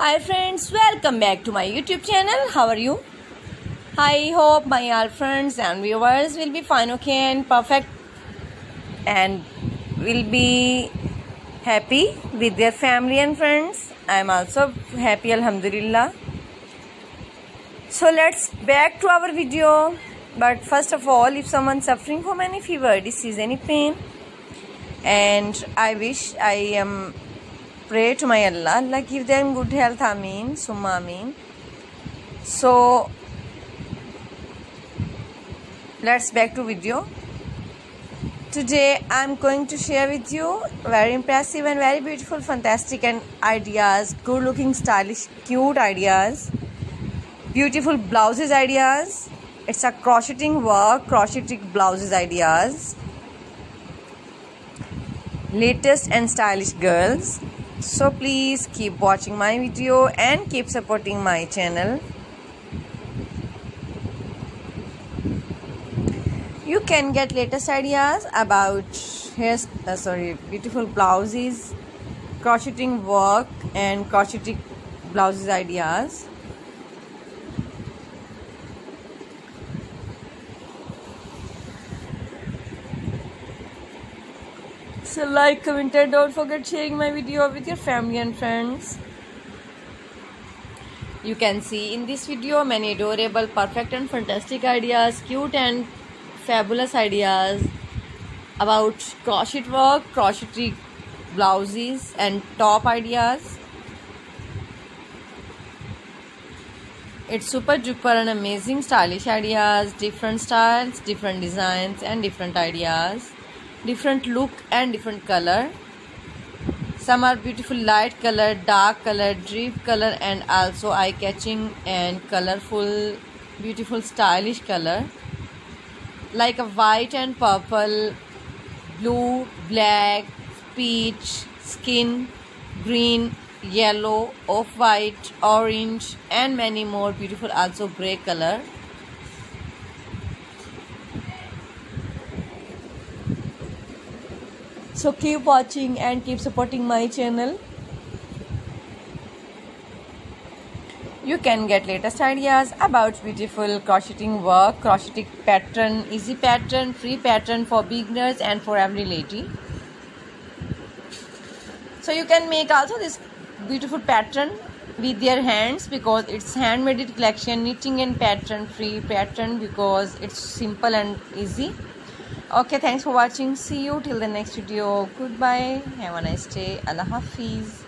Hi friends, welcome back to my YouTube channel. How are you? I hope my all friends and viewers will be fine, okay, and perfect, and will be happy with their family and friends. I am also happy, Alhamdulillah. So let's back to our video. But first of all, if someone suffering from any fever, disease, any pain, and I wish I am pray to my Allah, Allah give them good health, Ameen, Summa Ameen. So let's back to video. Today I'm going to share with you very impressive and very beautiful, fantastic and ideas, good looking, stylish, cute ideas, beautiful blouses ideas. It's a crocheting work, crocheting blouses ideas latest and stylish girls so please keep watching my video and keep supporting my channel. You can get latest ideas about hair uh, sorry beautiful blouses crocheting work and crocheting blouses ideas So like, comment and don't forget sharing my video with your family and friends. You can see in this video many adorable, perfect and fantastic ideas, cute and fabulous ideas about crochet work, crochet blouses and top ideas. It's super duper and amazing stylish ideas, different styles, different designs and different ideas different look and different color. Some are beautiful light color dark color deep color and also eye catching and colorful beautiful stylish color. Like a white and purple blue black peach skin green yellow off white orange and many more. Beautiful also gray color so keep watching and keep supporting my channel. You can get latest ideas about beautiful crocheting work crocheting pattern easy pattern free pattern for beginners and for every lady. So you can make also this beautiful pattern with your hands because it's handmade collection knitting and pattern free pattern because it's simple and easy okay thanks for watching. See you till the next video. Goodbye. Have a nice day. Allah hafiz